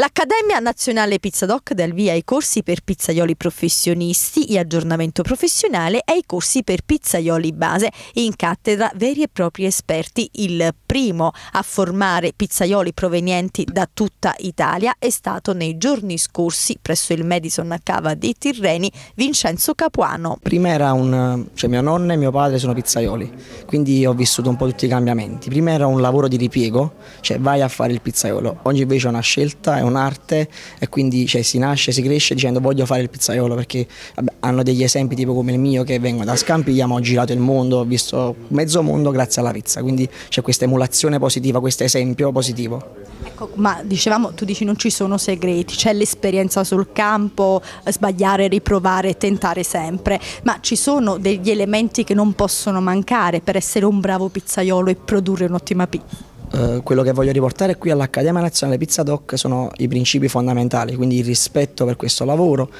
L'Accademia Nazionale Pizza Doc dà il via ai corsi per pizzaioli professionisti e aggiornamento professionale e ai corsi per pizzaioli base in cattedra veri e propri esperti. Il primo a formare pizzaioli provenienti da tutta Italia è stato nei giorni scorsi presso il Madison Cava dei Tirreni Vincenzo Capuano. Prima era un, cioè mia nonna e mio padre sono pizzaioli, quindi ho vissuto un po' tutti i cambiamenti. Prima era un lavoro di ripiego, cioè vai a fare il pizzaiolo. Oggi invece è una scelta, è un'arte e quindi cioè, si nasce, si cresce dicendo voglio fare il pizzaiolo perché vabbè, hanno degli esempi tipo come il mio che vengono da Scampigliamo, ho girato il mondo, ho visto mezzo mondo grazie alla pizza, quindi c'è questa emulazione positiva, questo esempio positivo. Ecco, ma dicevamo, tu dici non ci sono segreti, c'è l'esperienza sul campo, sbagliare, riprovare, tentare sempre, ma ci sono degli elementi che non possono mancare per essere un bravo pizzaiolo e produrre un'ottima pizza? Eh, quello che voglio riportare qui all'Accademia Nazionale Pizza Doc sono i principi fondamentali, quindi il rispetto per questo lavoro,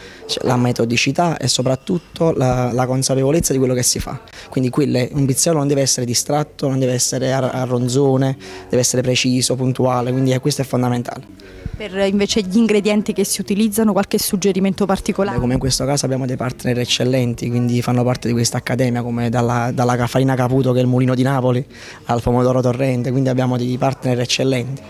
la metodicità e soprattutto la, la, consapevolezza di quello che si fa. Quindi quelle, un pizzaiolo non deve essere distratto, non deve essere a, a ronzone, deve essere preciso, puntuale, quindi questo è fondamentale. Per invece gli ingredienti che si utilizzano, qualche suggerimento particolare? come in questo caso abbiamo dei partner eccellenti, quindi fanno parte di questa accademia, come dalla, dalla farina Caputo che è il mulino di Napoli al pomodoro torrente, quindi abbiamo dei partner eccellenti.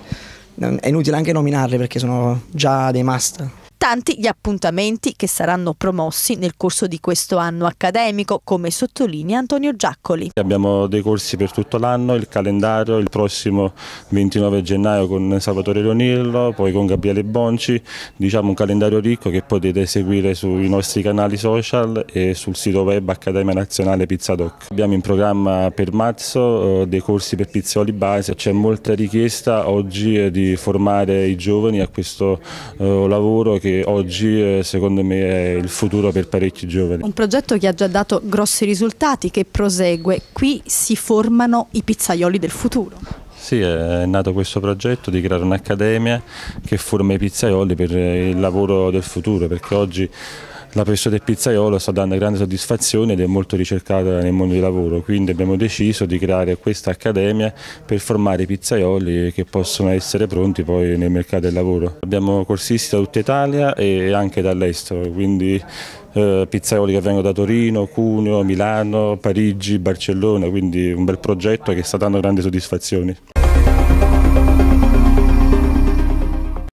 È inutile anche nominarli perché sono già dei must tanti gli appuntamenti che saranno promossi nel corso di questo anno accademico, come sottolinea Antonio Giaccoli. Abbiamo dei corsi per tutto l'anno, il calendario il prossimo 29 gennaio con Salvatore Leonillo, poi con Gabriele Bonci, diciamo un calendario ricco che potete seguire sui nostri canali social e sul sito web Accademia Nazionale Pizza Doc. Abbiamo in programma per marzo eh, dei corsi per pizzoli base, c'è molta richiesta oggi di formare i giovani a questo eh, lavoro che che oggi eh, secondo me è il futuro per parecchi giovani. Un progetto che ha già dato grossi risultati, che prosegue. Qui si formano i pizzaioli del futuro. Sì, è nato questo progetto di creare un'accademia che forma i pizzaioli per il lavoro del futuro, perché oggi la professione del pizzaiolo sta dando grande soddisfazione ed è molto ricercata nel mondo del lavoro, quindi abbiamo deciso di creare questa accademia per formare i pizzaioli che possono essere pronti poi nel mercato del lavoro. Abbiamo corsisti da tutta Italia e anche dall'estero, quindi eh, pizzaioli che vengono da Torino, Cuneo, Milano, Parigi, Barcellona, quindi un bel progetto che sta dando grandi soddisfazioni.